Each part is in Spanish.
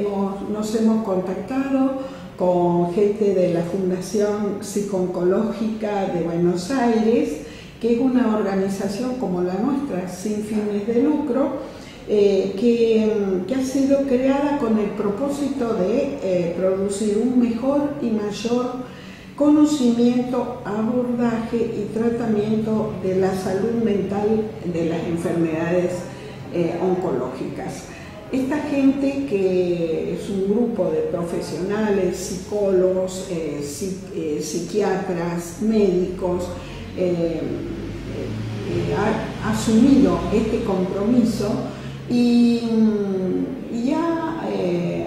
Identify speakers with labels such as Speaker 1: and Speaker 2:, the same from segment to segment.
Speaker 1: nos hemos contactado con gente de la Fundación Psiconcológica de Buenos Aires, que es una organización como la nuestra, sin fines de lucro, eh, que, ha sido creada con el propósito de eh, producir un mejor y mayor conocimiento, abordaje y tratamiento de la salud mental de las enfermedades eh, oncológicas. Esta gente que es un grupo de profesionales, psicólogos, psiquiatras, médicos, ha asumido este compromiso y, ha eh,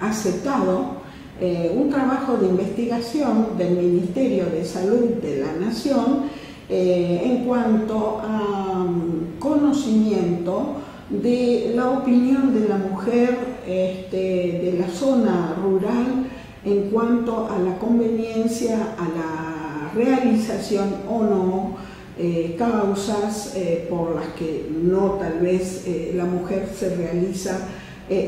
Speaker 1: aceptado eh, un trabajo de investigación del Ministerio de Salud de la Nación eh, en cuanto a um, conocimiento de la opinión de la mujer este, de la zona rural en cuanto a la conveniencia, a la realización o no eh, causas eh, por las que no tal vez eh, la mujer se realiza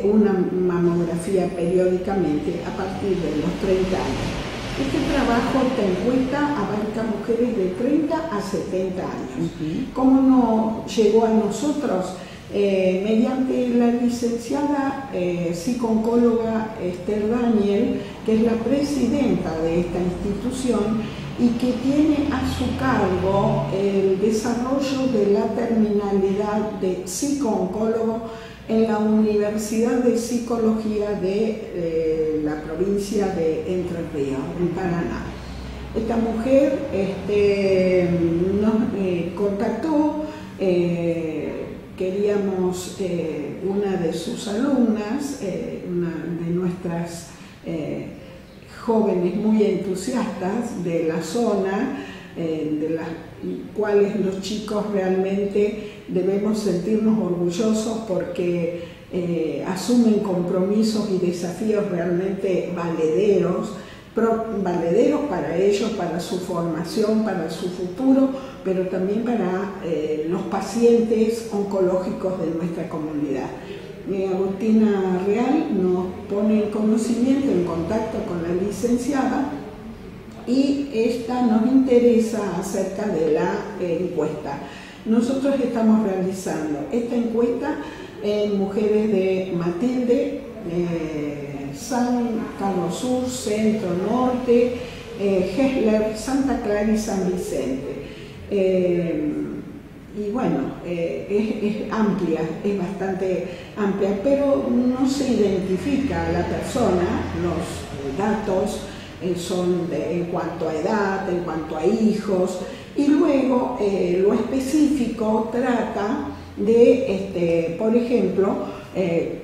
Speaker 1: una mamografía periódicamente a partir de los 30 años. Este trabajo, ten cuenta, abarca mujeres de 30 a 70 años. ¿Cómo no llegó a nosotros? Mediante la licenciada psiconcóloga Esther Daniel, que es la presidenta de esta institución, y que tiene a su cargo el desarrollo de la terminalidad de psicooncólogo en la Universidad de Psicología de eh, la provincia de Entre Ríos, en Paraná. Esta mujer este, nos eh, contactó, eh, queríamos una de sus alumnas, una de nuestras jóvenes muy entusiastas de la zona, eh, de las cuales los chicos realmente debemos sentirnos orgullosos porque eh, asumen compromisos y desafíos realmente valederos, valederos para ellos, para su formación, para su futuro, pero también para eh, los pacientes oncológicos de nuestra comunidad. Agustina Real nos pone en conocimiento, en contacto con la licenciada y esta nos interesa acerca de la eh, encuesta. Nosotros estamos realizando esta encuesta en mujeres de Matilde, eh, San Carlos Sur, Centro, Norte, eh, Santa Clara y San Vicente. Eh, y bueno, eh, es, amplia, es bastante amplia, pero no se identifica a la persona, los datos eh, son en cuanto a edad, en cuanto a hijos, y luego lo específico trata de, este, por ejemplo,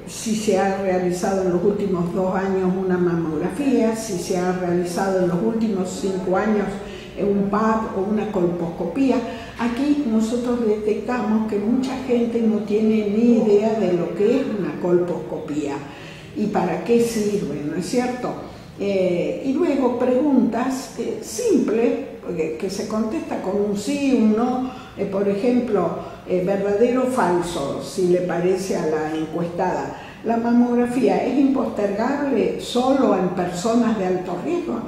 Speaker 1: si se ha realizado en los últimos dos años una mamografía, si se ha realizado en los últimos cinco años un PAP o una colposcopía. Aquí nosotros detectamos que mucha gente no tiene ni idea de lo que es una colposcopía y para qué sirve, ¿no es cierto? Eh, y luego preguntas eh, simples, que se contesta con un sí, un no, eh, por ejemplo, verdadero o falso, si le parece a la encuestada. La mamografía es impostergable solo en personas de alto riesgo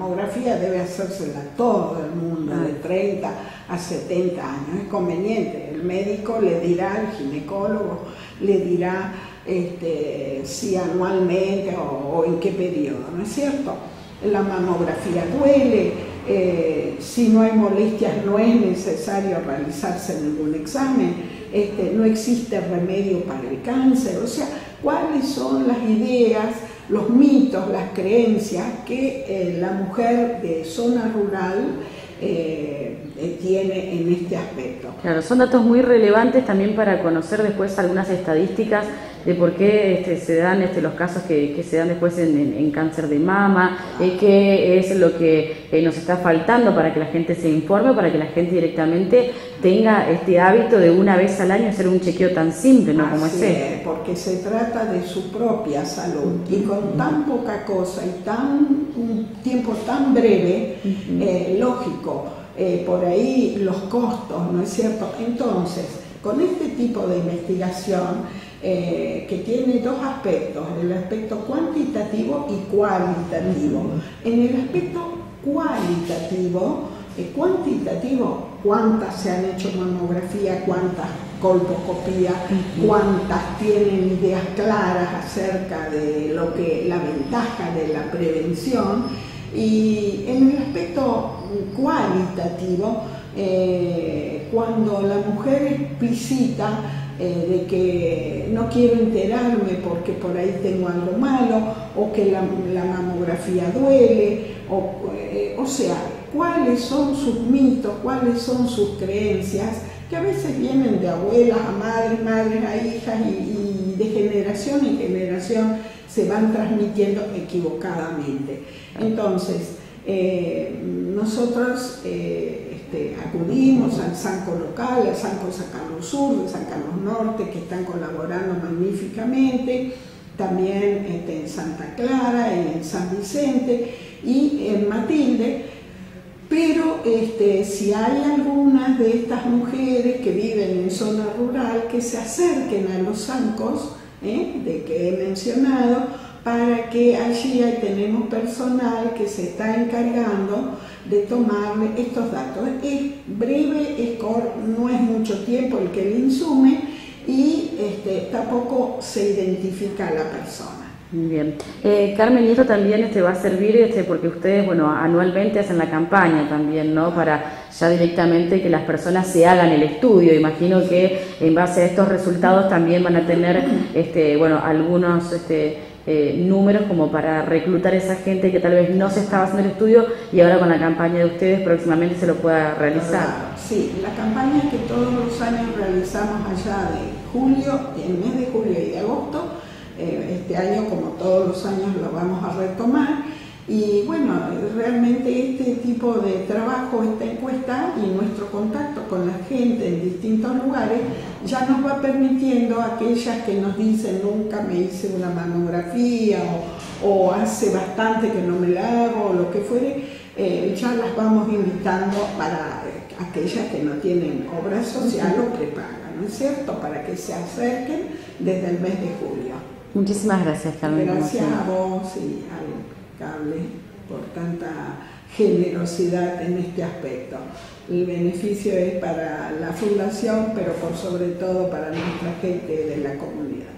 Speaker 1: mamografía debe hacérsela todo el mundo, de 30 a 70 años. Es conveniente. El médico le dirá, el ginecólogo le dirá este, si anualmente o, en qué periodo, ¿no es cierto? La mamografía duele, eh, si no hay molestias no es necesario realizarse ningún examen, este, no existe remedio para el cáncer, o sea, cuáles son las ideas los mitos, las creencias que eh, la mujer de zona rural eh, eh, tiene en este aspecto.
Speaker 2: Claro, son datos muy relevantes también para conocer después algunas estadísticas de por qué este, se dan este, los casos que, se dan después en, cáncer de mama, eh, qué es lo que eh, nos está faltando para que la gente se informe, para que la gente directamente tenga este hábito de una vez al año hacer un chequeo tan simple, ¿no? Como
Speaker 1: ese. porque se trata de su propia salud y con tan poca cosa y tan un tiempo tan breve, eh, lógico, por ahí los costos, ¿no es cierto? Entonces, con este tipo de investigación, eh, que tiene dos aspectos, el aspecto cuantitativo y cualitativo. En el aspecto cualitativo, eh, cuantitativo, cuántas se han hecho mamografía, cuántas colposcopía, cuántas tienen ideas claras acerca de lo que la ventaja de la prevención. Y en el aspecto cualitativo, eh, cuando la mujer explicita eh, de que no quiero enterarme porque por ahí tengo algo malo o que la, mamografía duele, o, eh, o sea, cuáles son sus mitos, cuáles son sus creencias, que a veces vienen de abuelas a madres, madres a hijas y, de generación en generación se van transmitiendo equivocadamente. Entonces, eh, nosotros eh, este, acudimos al Sanco local, al Sanco San Carlos Sur, al San Carlos Norte, que están colaborando magníficamente, también este, en Santa Clara, en San Vicente y en Matilde, pero este, si hay algunas de estas mujeres que viven en zona rural que se acerquen a los zancos ¿eh? de que he mencionado, para que allí tenemos personal que se está encargando de tomarle estos datos. Es breve, es no es mucho tiempo el que le insume y este, tampoco se identifica a la persona.
Speaker 2: Bien. Eh, Carmen, y esto también este, va a servir este, porque ustedes, bueno, anualmente hacen la campaña también, ¿no? Para ya directamente que las personas se hagan el estudio. Imagino que en base a estos resultados también van a tener, este, bueno, algunos este, eh, números como para reclutar a esa gente que tal vez no se estaba haciendo el estudio y ahora con la campaña de ustedes próximamente se lo pueda realizar.
Speaker 1: Sí, la campaña que todos los años realizamos allá de julio, el mes de julio y de agosto, eh, este año, como todos los años, lo vamos a retomar. Y bueno, realmente este tipo de trabajo, esta encuesta y nuestro contacto con la gente en distintos lugares ya nos va permitiendo aquellas que nos dicen nunca me hice una mamografía o, hace bastante que no me la hago o lo que fuere, eh, ya las vamos invitando para aquellas que no tienen obra social o prepaga, ¿no es cierto? Para que se acerquen desde el mes de julio.
Speaker 2: Muchísimas gracias, Carmen.
Speaker 1: Gracias a vos y al cable por tanta generosidad en este aspecto. El beneficio es para la fundación, pero por sobre todo para nuestra gente de la comunidad.